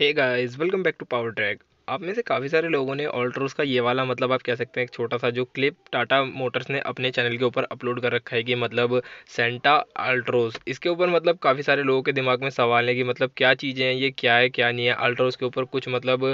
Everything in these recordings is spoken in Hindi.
Hey guys welcome back to power track आप में से काफ़ी सारे लोगों ने ऑल्ट्रोस का ये वाला मतलब आप कह सकते हैं एक छोटा सा जो क्लिप टाटा मोटर्स ने अपने चैनल के ऊपर अपलोड कर रखा है कि मतलब सेंटा अल्ट्रोस इसके ऊपर मतलब काफ़ी सारे लोगों के दिमाग में सवाल है कि मतलब क्या चीज़ें हैं, ये क्या है, क्या नहीं है? अल्ट्रोस के ऊपर कुछ मतलब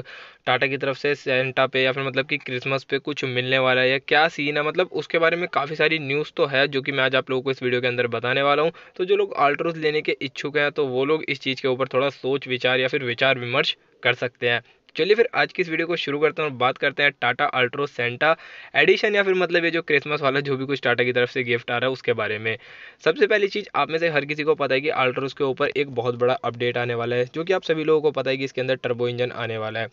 टाटा की तरफ़ से सेंटा पे या फिर मतलब कि क्रिसमस पे कुछ मिलने वाला है या क्या सीन है? मतलब उसके बारे में काफ़ी सारी न्यूज़ तो है जो कि मैं आज आप लोगों को इस वीडियो के अंदर बताने वाला हूँ। तो जो लोग अल्ट्रोस लेने के इच्छुक हैं तो वो लोग इस चीज़ के ऊपर थोड़ा सोच विचार या फिर विचार विमर्श कर सकते हैं। चलिए फिर आज की इस वीडियो को शुरू करते हैं और बात करते हैं टाटा अल्ट्रो सेंटा एडिशन या फिर मतलब ये जो क्रिसमस वाला जो भी कुछ टाटा की तरफ़ से गिफ्ट आ रहा है उसके बारे में। सबसे पहली चीज़ आप में से हर किसी को पता है कि अल्ट्रोस के ऊपर एक बहुत बड़ा अपडेट आने वाला है, जो कि आप सभी लोगों को पता है कि इसके अंदर टर्बो इंजन आने वाला है।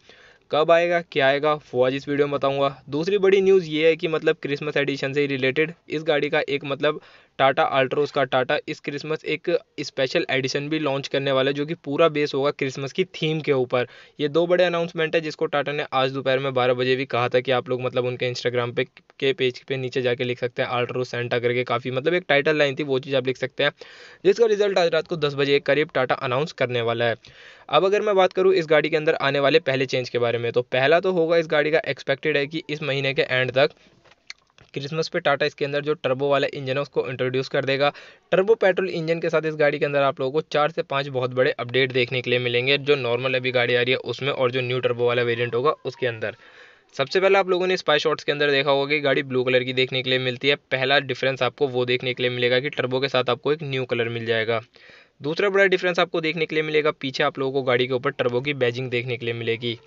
कब आएगा, क्या आएगा, वो आज इस वीडियो में बताऊँगा। दूसरी बड़ी न्यूज़ ये है कि मतलब क्रिसमस एडिशन से रिलेटेड इस गाड़ी का एक मतलब टाटा अल्ट्रोस का टाटा इस क्रिसमस एक स्पेशल एडिशन भी लॉन्च करने वाला है, जो कि पूरा बेस होगा क्रिसमस की थीम के ऊपर। ये दो बड़े अनाउंसमेंट है, जिसको टाटा ने आज दोपहर में बारह बजे भी कहा था कि आप लोग मतलब उनके इंस्टाग्राम पे, के पेज पे नीचे जाके लिख सकते हैं अल्ट्रोस सेंटा करके। काफ़ी मतलब एक टाइटल लाइन थी, वो चीज़ आप लिख सकते हैं, जिसका रिज़ल्ट आज रात को दस बजे एक करीब टाटा अनाउंस करने वाला है। अब अगर मैं बात करूँ इस गाड़ी के अंदर आने वाले पहले चेंज के बारे में तो पहला तो होगा इस गाड़ी का एक्सपेक्टेड है कि इस महीने के एंड तक क्रिसमस पे टाटा इसके अंदर जो टर्बो वाला इंजन है, उसको इंट्रोड्यूस कर देगा। टर्बो पेट्रोल इंजन के साथ इस गाड़ी के अंदर आप लोगों को चार से पाँच बहुत बड़े अपडेट देखने के लिए मिलेंगे, जो नॉर्मल अभी गाड़ी आ रही है उसमें और जो न्यू टर्बो वाला वेरियंट होगा उसके अंदर। सबसे पहले आप लोगों ने स्पाई शॉट्स के अंदर देखा होगा कि गाड़ी ब्लू कलर की देखने के लिए मिलती है। पहला डिफरेंस आपको वो देखने के लिए मिलेगा कि टर्बो के साथ आपको एक न्यू कलर मिल जाएगा। दूसरा बड़ा डिफरेंस आपको देखने के लिए मिलेगा, पीछे आप लोगों को गाड़ी के ऊपर टर्बो की बैजिंग देखने के लिए मिलेगी।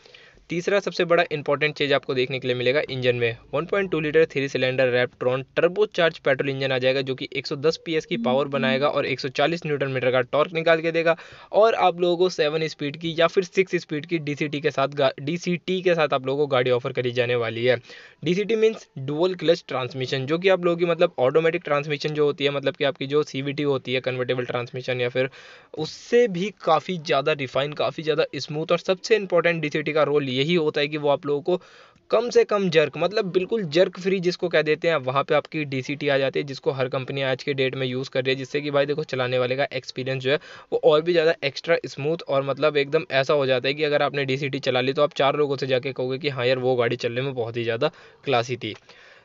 तीसरा सबसे बड़ा इंपॉर्टेंट चीज़ आपको देखने के लिए मिलेगा इंजन में। 1.2 litre three cylinder Revotron turbo charge petrol engine आ जाएगा, जो कि 110 पीएस की पावर बनाएगा और 140 न्यूटन मीटर का टॉर्क निकाल के देगा। और आप लोगों को सेवन स्पीड की या फिर सिक्स स्पीड की डीसीटी के साथ डीसीटी के साथ आप लोगों को गाड़ी ऑफ़र करी जाने वाली है। D C means dual clutch transmission जो कि आप लोगों की मतलब ऑटोमेटिक ट्रांसमिशन जो होती है मतलब कि आपकी जो सी होती है कन्वर्टेबल ट्रांसमिशन या फिर, उससे भी काफ़ी ज़्यादा रिफाइन काफ़ी ज़्यादा स्मूथ और सबसे इंपॉर्टेंट DCT का रोल यही होता है कि वो आप लोगों को कम से कम जर्क मतलब बिल्कुल जर्क फ्री जिसको कह देते हैं, वहाँ पे आपकी डीसीटी आ जाती है, जिसको हर कंपनी आज के डेट में यूज़ कर रही है, जिससे कि भाई देखो चलाने वाले का एक्सपीरियंस जो है, वो और भी ज़्यादा एक्स्ट्रा स्मूथ और मतलब एकदम ऐसा हो जाता है कि अगर आपने डी चला ली तो आप चार लोगों से जाके कहोगे कि हाँ यार वो गाड़ी चलने में बहुत ही ज़्यादा क्लासी थी।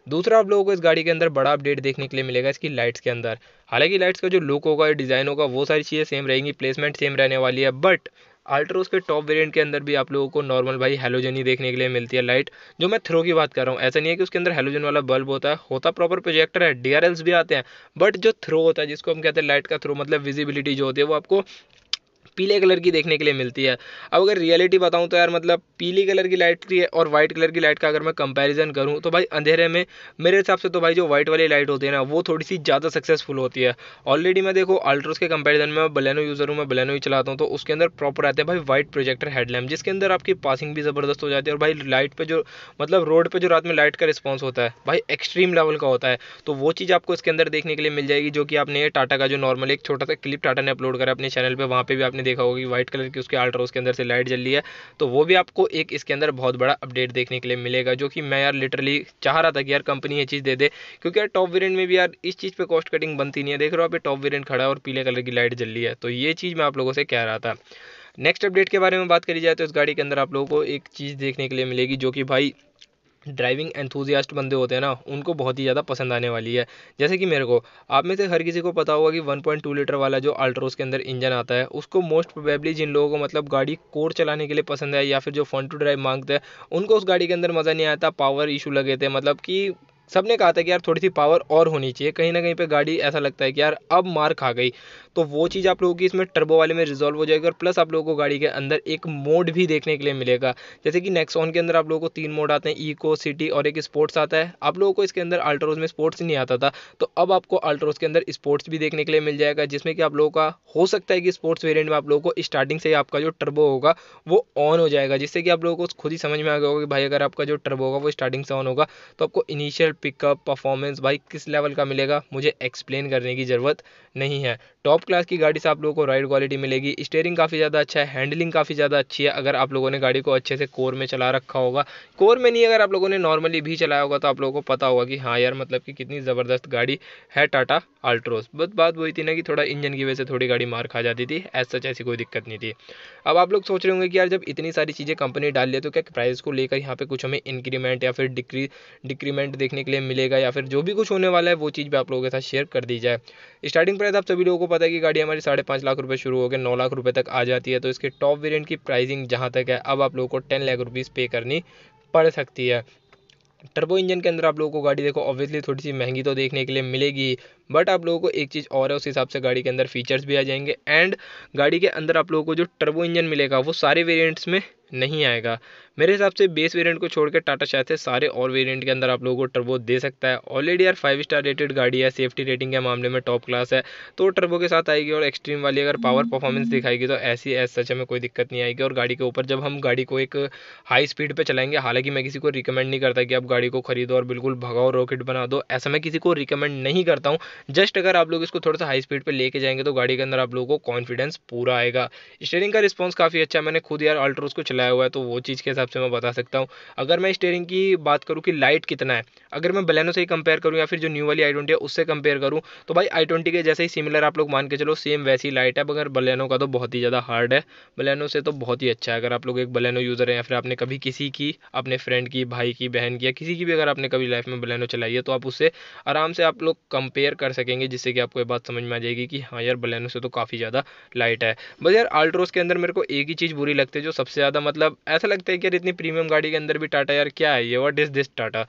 दूसरा आप लोगों को इस गाड़ी के अंदर बड़ा अपडेट देखने के लिए मिलेगा इसकी लाइट्स के अंदर। हालाँकि लाइट्स का जो लुक होगा डिज़ाइन होगा, वो सारी चीज़ें सेम रहेंगी प्लेसमेंट सेम रहने वाली है बट अल्ट्रोस के टॉप वेरिएंट के अंदर भी आप लोगों को नॉर्मल भाई हेलोजन ही देखने के लिए मिलती है लाइट जो मैं थ्रो की बात कर रहा हूँ। ऐसा नहीं है कि उसके अंदर हेलोजन वाला बल्ब होता है, होता प्रॉपर प्रोजेक्टर है डी भी आते हैं बट जो थ्रो होता है, जिसको हम कहते हैं लाइट का थ्रो मतलब विजिबिलिटी जो होती है, वो आपको पीले कलर की देखने के लिए मिलती है। अब अगर रियलिटी बताऊँ तो यार मतलब पीली कलर की लाइट की और वाइट कलर की लाइट का अगर मैं कंपैरिजन करूँ तो भाई अंधेरे में, मेरे हिसाब से तो भाई जो वाइट वाली लाइट होती है ना, वो थोड़ी सी ज़्यादा सक्सेसफुल होती है। ऑलरेडी मैं देखो अल्ट्रोस के कंपेरिजन में बलेनो यूज़र हूँ, मैं बलेनो ही चलाता हूँ तो उसके अंदर प्रॉपर आते हैं भाई वाइट प्रोजेक्टर हेडलैम्प जिसके अंदर आपकी पासिंग भी ज़बरदस्त हो जाती है और भाई लाइट पर जो मतलब रोड पर जो रात में लाइट का रिस्पॉन्स होता है, भाई एक्सट्रीम लेवल का होता है। तो वो चीज़ आपको इसके अंदर देखने के लिए मिल जाएगी, जो कि आपने टाटा का जो नॉर्मल एक छोटा सा क्लिप टाटा ने अपलोड करा अपने चैनल पर वहाँ पर भी आपने देखा होगा कि व्हाइट कलर की उसके अल्ट्रोस के अंदर से लाइट जल रही है तो वो भी आपको एक इसके अंदर बहुत बड़ा अपडेट देखने के लिए मिलेगा, जो कि मैं यार लिटरली चाह रहा था कि यार कंपनी ये चीज़ दे दे, क्योंकि यार टॉप वेरियंट में भी यार इस चीज़ पे कॉस्ट कटिंग बनती नहीं है। देख रहे हो आप टॉप वेरियंट खड़ा है और पीले कलर की लाइट जल रही है तो ये चीज़ मैं आप लोगों से कह रहा था। नेक्स्ट अपडेट के बारे में बात करी जाए तो इस गाड़ी के अंदर आप लोगों को एक चीज़ देखने के लिए मिलेगी, जो कि भाई ड्राइविंग एंथुजियास्ट बंदे होते हैं ना, उनको बहुत ही ज़्यादा पसंद आने वाली है। जैसे कि मेरे को, आप में से हर किसी को पता होगा कि 1.2 लीटर वाला जो अल्ट्रोस के अंदर इंजन आता है, उसको मोस्ट प्रोबेबली जिन लोगों को मतलब गाड़ी कोर चलाने के लिए पसंद है या फिर जो फ्रंट टू ड्राइव मांगते हैं, उनको उस गाड़ी के अंदर मज़ा नहीं आता पावर इशू लगे थे मतलब कि सबने कहा था कि यार थोड़ी सी पावर और होनी चाहिए। कहीं ना कहीं पे गाड़ी ऐसा लगता है कि यार अब मार खा गई। तो वो चीज़ आप लोगों की इसमें टर्बो वाले में रिजॉल्व हो जाएगी और प्लस आप लोगों को गाड़ी के अंदर एक मोड भी देखने के लिए मिलेगा। जैसे कि नेक्सॉन के अंदर आप लोगों को तीन मोड आते हैं ईको सिटी और एक स्पोर्ट्स आता है। आप लोगों को इसके अंदर अल्ट्रोज में स्पोर्ट्स नहीं आता था तो अब आपको अल्ट्रोज के अंदर स्पोर्ट्स भी देखने के लिए मिल जाएगा, जिसमें कि आप लोगों का हो सकता है कि स्पोर्ट्स वेरियंट में आप लोगों को स्टार्टिंग से ही आपका जो टर्बो होगा, वो ऑन हो जाएगा, जिससे कि आप लोगों को खुद ही समझ में आ गया होगा कि भाई अगर आपका जो टर्बो होगा, वो स्टार्टिंग से ऑन होगा तो आपको इनिशियल पिकअप परफॉर्मेंस भाई किस लेवल का मिलेगा? मुझे एक्सप्लेन करने की ज़रूरत नहीं है। टॉप क्लास की गाड़ी से आप लोगों को राइड क्वालिटी मिलेगी। स्टेयरिंग काफ़ी ज़्यादा अच्छा है हैंडलिंग काफ़ी ज़्यादा अच्छी है। अगर आप लोगों ने गाड़ी को अच्छे से कोर में चला रखा होगा कोर में नहीं, अगर आप लोगों ने नॉर्मली भी चलाया होगा तो आप लोगों को पता होगा कि हाँ यार मतलब कि कितनी ज़बरदस्त गाड़ी है टाटा अल्ट्रोस बस बात वही थी ना कि थोड़ा इंजन की वजह से थोड़ी गाड़ी मार खा जाती थी ऐसा सच ऐसी कोई दिक्कत नहीं थी। अब आप लोग सोच रहे होंगे कि यार, जब इतनी सारी चीज़ें कंपनी डाल लिया तो क्या प्राइस को लेकर यहाँ पे कुछ हमें इंक्रीमेंट या फिर डिक्री डिक्रीमेंट देखने के लिए मिलेगा या फिर जो भी कुछ होने वाला है, वो चीज़ भी आप लोगों के साथ शेयर कर दी जाए। स्टार्टिंग प्राइस आप सभी लोगों को पता है कि गाड़ी हमारी साढ़े पाँच लाख रुपये शुरू होकर नौ लाख रुपये तक आ जाती है तो इसके टॉप वेरियंट की प्राइसिंग जहाँ तक है, अब आप लोगों को टेन लाख रुपीज़ पे करनी पड़ सकती है। टर्बो इंजन के अंदर आप लोगों को गाड़ी देखो ऑब्वियसली थोड़ी सी महँगी तो देखने के लिए मिलेगी बट आप लोगों को एक चीज़ और है, उस हिसाब से गाड़ी के अंदर फीचर्स भी आ जाएँगे एंड गाड़ी के अंदर आप लोगों को जो टर्बो इंजन मिलेगा, वो सारे वेरिएंट्स में नहीं आएगा। मेरे हिसाब से बेस वेरिएंट को छोड़ छोड़कर टाटा शायद से सारे और वेरिएंट के अंदर आप लोगों को टर्बो दे सकता है। ऑलरेडी यार फाइव स्टार रेटेड गाड़ी है सेफ्टी रेटिंग के मामले में टॉप क्लास है। तो टर्बो के साथ आएगी और एक्सट्रीम वाली अगर पावर परफॉर्मेंस दिखाएगी तो ऐसी एज सच हमें कोई दिक्कत नहीं आएगी। और गाड़ी के ऊपर जब हम गाड़ी को एक हाई स्पीड पर चलाएँगे हालाँकि मैं किसी को रिकमेंड नहीं करता कि आप गाड़ी को खरीदो और बिल्कुल भगाओ रॉकेट बना दो ऐसा मैं किसी को रिकमेंड नहीं करता हूँ। जस्ट अगर आप लोग इसको थोड़ा सा हाई स्पीड पर लेके जाएँगे तो गाड़ी के अंदर आप लोगों को कॉन्फिडेंस पूरा आएगा। स्टेयरिंग का रिस्पॉन्स काफ़ी अच्छा मैंने खुद यार अल्ट्रोस को चलाया हुआ है तो वो चीज़ के हिसाब से मैं बता सकता हूँ। अगर मैं स्टेयरिंग की बात करूँ कि लाइट कितना है, अगर मैं बलेनो से ही कंपेयर करूँ या फिर जो न्यू वाली आई ट्वेंटी है, उससे कंपेयर करूँ तो भाई आई ट्वेंटी के जैसे ही सिमिलर आप लोग मान के चलो सेम वैसी लाइट है, मगर बलेनो का तो बहुत ही ज़्यादा हार्ड है। बलेनो से तो बहुत ही अच्छा है, अगर आप लोग एक बलेनो यूज़र है या फिर आपने कभी किसी की, अपने फ्रेंड की, भाई की, बहन की या किसी की भी अगर आपने कभी लाइफ में बलेनो चलाई है तो आप उससे आराम से आप लोग कंपेयर कर सकेंगे, जिससे कि आपको ये बात समझ में आ जाएगी कि हाँ यार बलेनो से तो काफ़ी ज़्यादा लाइट है। बस यार आल्ट्रोस के अंदर मेरे को एक ही चीज़ बुरी लगती है, जो सबसे ज़्यादा मतलब ऐसा लगता है कि यार इतनी प्रीमियम गाड़ी के अंदर भी टाटा यार क्या है ये? व्हाट इज़ दिस टाटा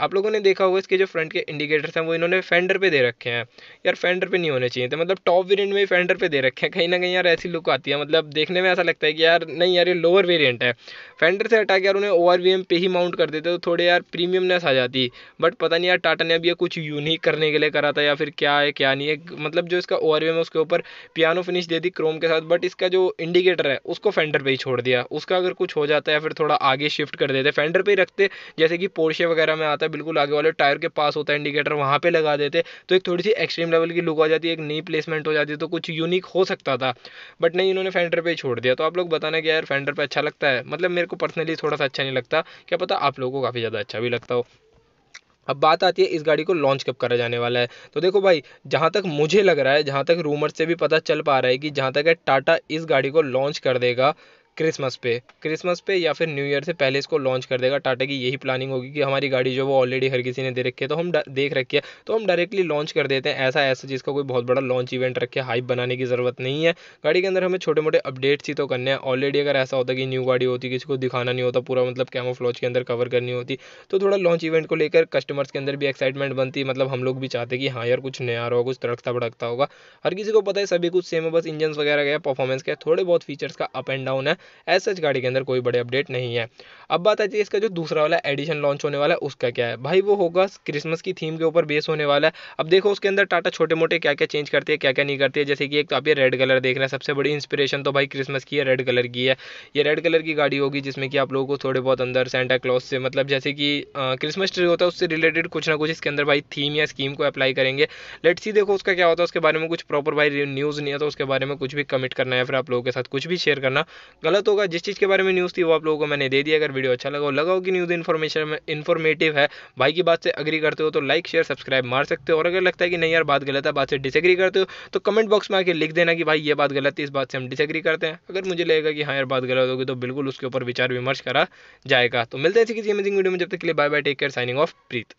आप लोगों ने देखा होगा इसके जो फ्रंट के इंडिकेटर्स हैं, वो इन्होंने फेंडर पे दे रखे हैं। यार फेंडर पे नहीं होने चाहिए थे मतलब टॉप वेरिएंट में ही फेंडर पे दे रखे हैं। कहीं ना कहीं यार ऐसी लुक आती है मतलब देखने में ऐसा लगता है कि यार नहीं यार, ये लोअर वेरियंट है। फेंडर से हटा के यार उन्हें ओ पे ही माउंट कर देते तो थोड़े यार प्रीमियमनेस आ जाती। बट पता नहीं यार टाटा ने अब ये कुछ यूनिक करने के लिए करा था या फिर क्या है, क्या नहीं है। मतलब जो इसका ओ है, उसके ऊपर पियानो फिनिश दे दी क्रोम के साथ बट इसका जो इंडिकेटर है, उसको फेंडर पर ही छोड़ दिया। उसका अगर कुछ हो जाता है फिर थोड़ा आगे शिफ्ट कर देते फेंडर पे ही रखते, जैसे कि पोर्शे वगैरह में आता है, बिल्कुल आगे वाले टायर के पास होता है इंडिकेटर वहाँ पे लगा देते तो एक थोड़ी सी एक्सट्रीम लेवल की लुक आ जाती है एक नई प्लेसमेंट हो जाती है तो कुछ यूनिक हो सकता था बट नहीं इन्होंने फेंडर पर ही छोड़ दिया। तो आप लोग बताना कि यार फेंडर पर अच्छा लगता है? मतलब मेरे को पर्सनली थोड़ा सा अच्छा नहीं लगता, क्या पता आप लोगों को काफ़ी ज़्यादा अच्छा भी लगता हो। अब बात आती है, इस गाड़ी को लॉन्च कब करा जाने वाला है? तो देखो भाई, जहाँ तक मुझे लग रहा है, जहाँ तक रूमर से भी पता चल पा रहा है कि जहाँ तक है टाटा इस गाड़ी को लॉन्च कर देगा क्रिसमस पे। क्रिसमस पे या फिर न्यू ईयर से पहले इसको लॉन्च कर देगा। टाटा की यही प्लानिंग होगी कि हमारी गाड़ी जो वो ऑलरेडी हर किसी ने दे रखी है तो हम देख रखी है। तो हम डायरेक्टली लॉन्च कर देते हैं ऐसा ऐसा चीज़ का कोई बहुत बड़ा लॉन्च इवेंट रखे हाइप बनाने की ज़रूरत नहीं है। गाड़ी के अंदर हमें छोटे मोटे अपडेट्स ही तो करने हैं। ऑलरेडी अगर ऐसा होता कि न्यू गाड़ी होती, किसी को दिखाना नहीं होता, पूरा मतलब कैमोफ्लॉज के अंदर कवर करनी होती तो थोड़ा लॉन्च इवेंट को लेकर कस्टमर्स के अंदर भी एक्साइटमेंट बनती मतलब हम लोग भी चाहते कि हाँ यार, कुछ नया रहा कुछ तड़कता भड़कता होगा। हर किसी को पता है, सभी कुछ सेम है, बस इंजन वगैरह गया परफॉर्मेंस का थोड़े बहुत फीचर्स का अप एंड डाउन है। ऐसा गाड़ी के अंदर कोई बड़े अपडेट नहीं है। अब बात आती है इसका जो दूसरा वाला एडिशन लॉन्च होने वाला है, उसका क्या है? भाई, वो होगा क्रिसमस की थीम के ऊपर बेस होने वाला है। अब देखो, उसके अंदर टाटा छोटे मोटे क्या क्या चेंज करती है क्या क्या नहीं करती है। जैसे कि एक तो आप ये रेड कलर देख रहे हैं, सबसे बड़ी इंस्पिरेशन तो भाई क्रिसमस की है रेड कलर की है। ये रेड कलर की गाड़ी होगी जिसमें कि आप लोगों को थोड़े बहुत अंदर सेंटा क्लॉज से मतलब जैसे कि क्रिसमस ट्री होता है, उससे रिलेटेड कुछ ना कुछ इसके अंदर भाई थीम या स्कीम को अप्लाई करेंगे। लेट सी देखो उसका क्या होता है, उसके बारे में कुछ प्रॉपर भाई न्यूज़ नहीं है तो उसके बारे में कुछ भी कमिट करना है फिर आप लोगों के साथ कुछ भी शेयर करना, गलत होगा, जिस चीज़ के बारे में न्यूज़ थी वो आप लोगों को मैंने दे दिया अगर वीडियो अच्छा लगा हो लगाओ कि न्यूज़ इन्फॉर्मेशन इन्फॉर्मेटिव है, भाई की बात से अग्री करते हो तो लाइक शेयर सब्सक्राइब मार सकते हो। और अगर लगता है कि नहीं यार, बात गलत है, बात से डिसएग्री करते हो तो कमेंट बॉक्स में आके लिख देना कि भाई ये बात गलत है इस बात से हम डिसएग्री करते हैं। अगर मुझे लगेगा कि हाँ यार, बात गलत होगी तो बिल्कुल उसके ऊपर विचार विमर्श करा जाएगा। तो मिलते हैं किसी अमेजिंग वीडियो में, जब तक के लिए bye bye take care signing off Preet